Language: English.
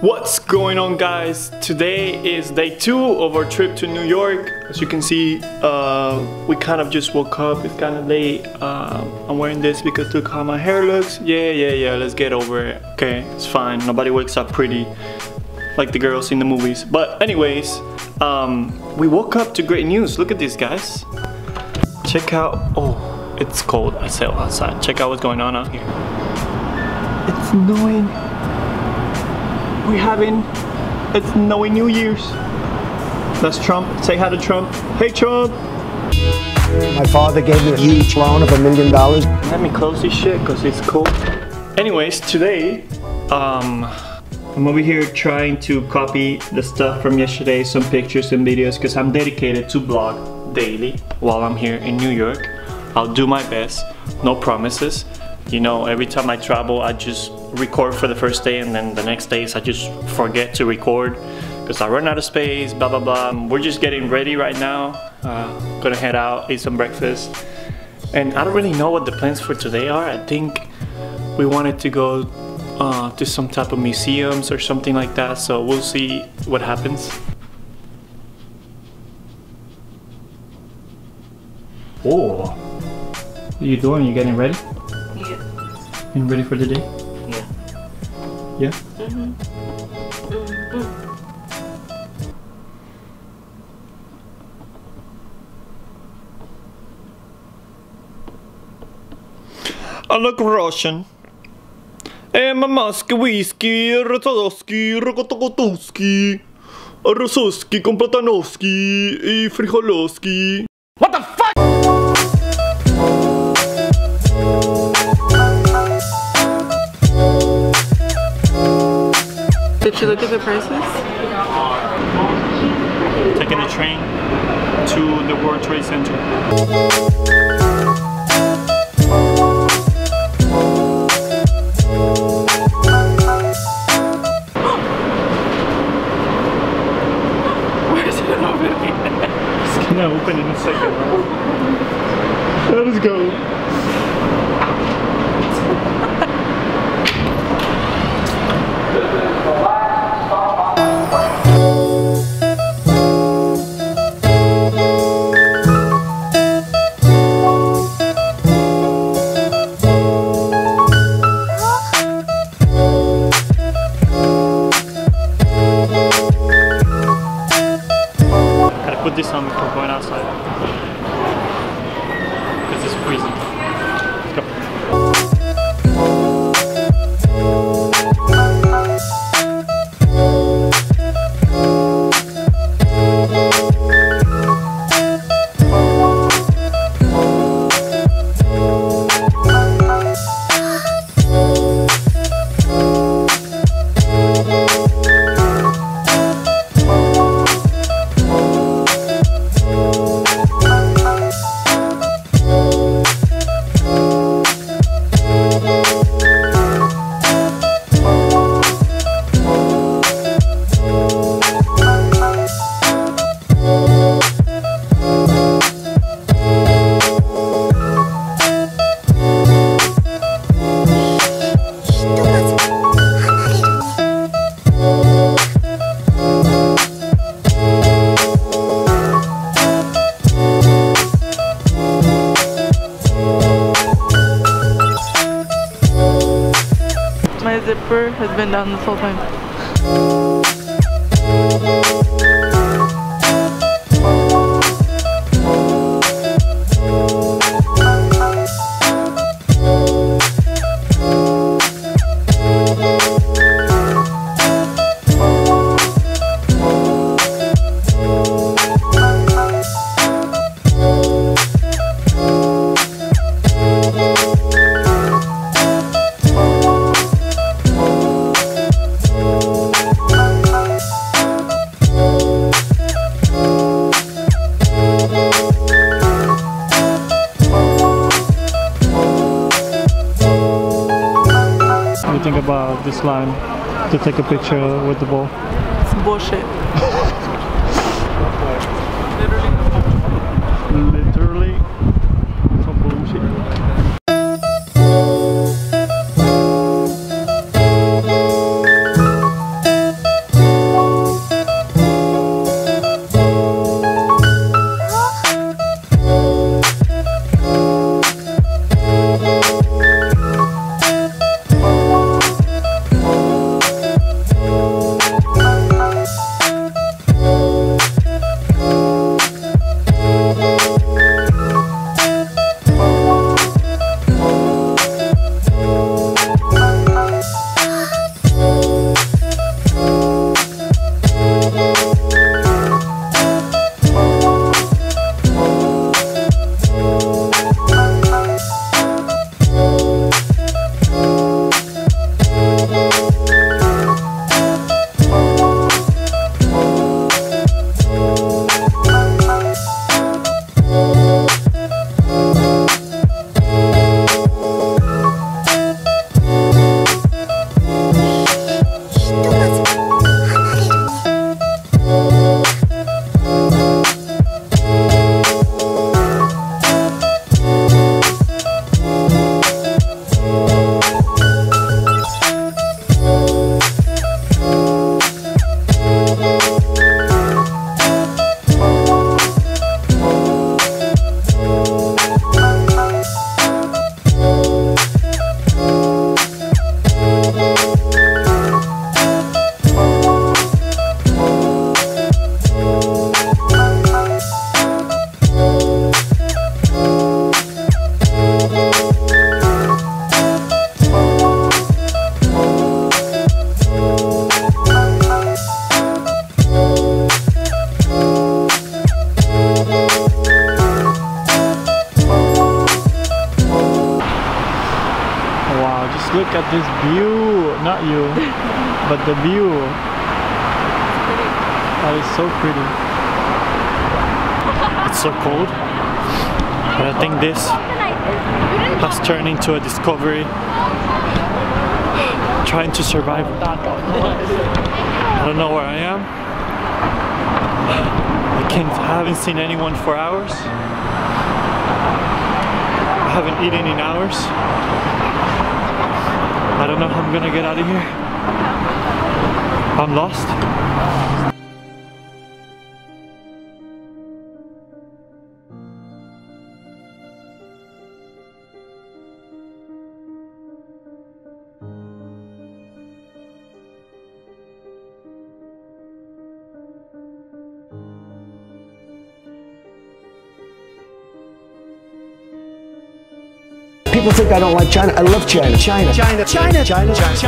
What's going on guys? Today is day two of our trip to New York. As you can see, uh, we kind of just woke up. It's kind of late. Uh, I'm wearing this because look how my hair looks. Yeah, yeah, yeah, let's get over it. Okay, it's fine. Nobody wakes up pretty like the girls in the movies. But anyways, um, we woke up to great news. Look at this guys. Check out, oh, it's cold. I said outside. Check out what's going on out here. It's snowing we're having a snowy New Year's. That's Trump. Say hi to Trump. Hey Trump! My father gave me a huge loan of a million dollars. Let me close this shit because it's cold. Anyways, today, um, I'm over here trying to copy the stuff from yesterday, some pictures and videos because I'm dedicated to blog daily while I'm here in New York. I'll do my best, no promises. You know, every time I travel, I just record for the first day and then the next days I just forget to record because I run out of space, blah, blah, blah. We're just getting ready right now. Uh, gonna head out, eat some breakfast. And I don't really know what the plans for today are. I think we wanted to go uh, to some type of museums or something like that. So we'll see what happens. Oh, what are you doing? You getting ready? You ready for the day? Yeah. Yeah? Mm-hmm. I look Russian. And mamaski whisky, Rotodoski, Rokotokotuski, Rososki, Komplatanovski i Frijolovski. What the fuck? Did you look at the prices? Taking the train to the World Trade Center. Where's it opening? It's gonna open in a second. Let's go. Been down this whole time. Line to take a picture with the ball? It's bullshit. this view, not you, but the view. That is so pretty. It's so cold, but I think this has turned into a discovery. Trying to survive. I don't know where I am. I can't, I haven't seen anyone for hours. I haven't eaten in hours. I don't know how I'm gonna get out of here. I'm lost. People think I don't like China. I love China. China. China. China. China. China. China.